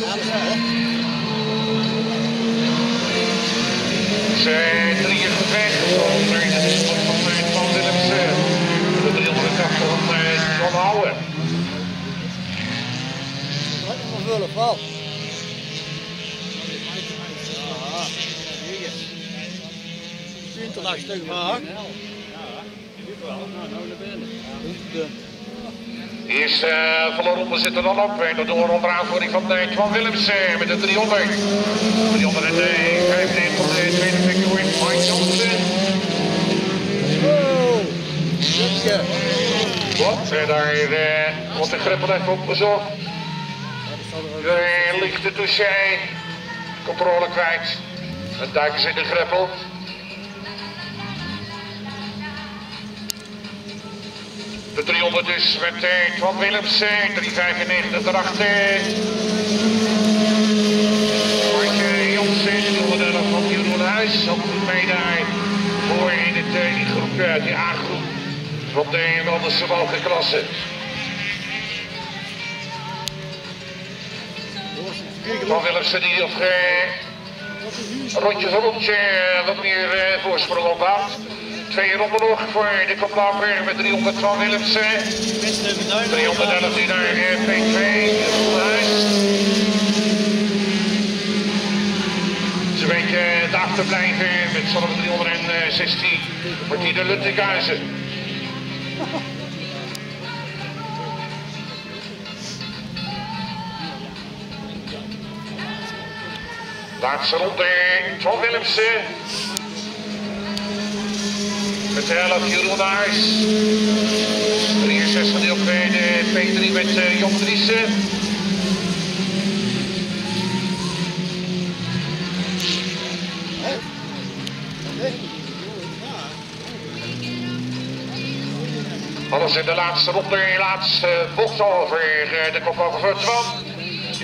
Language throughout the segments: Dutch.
Zij drieën gevecht. Onder in de sport van eh, Van Willemsen. De 380 van eh, John. Wat een vullen val. Twintig stuk maar. Eerst uh, van de ronde zit er dan op. En door onder aanvoering van Willemsen met de 300. 395 van de tweede victory Mike Johnson. Wat? En daar wordt de greppel even opgezocht. Er ligt de touché. Controle kwijt. En duiken ze in de greppel. De 300 dus met uh, Twan Willemsen, 395 erachter. Martje Jansen, 330 van Jeroen Huis, ook goed mee voor in uh, die groep, die A-groep van de Wilderse klasse. Van Willemsen die nog uh, rondje voor rondje wat meer uh, voorsprong opbouwt. Twee ronden nog voor de koploper met 300 van Willemsen. 311 die naar P2. Ze een beetje de achterblijven met z'n 316 wordt hier de Luttekhuizen. Laatste ronde van Willemsen. Met de helft Jeroen Aars. 63 die op de P3 met uh, Jon Driessen. Alles in de laatste ronde, laatste bocht over de kop over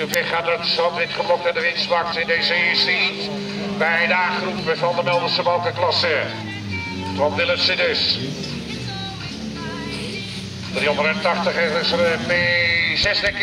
op weg gaat het wit geblokt en de winstmacht in deze eerste heat. Bij de A-groep van de Melderse balkenklasse. Twan Willemsen dus. 380 is er P6 denk ik.